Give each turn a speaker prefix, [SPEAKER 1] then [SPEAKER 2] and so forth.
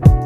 [SPEAKER 1] Bye.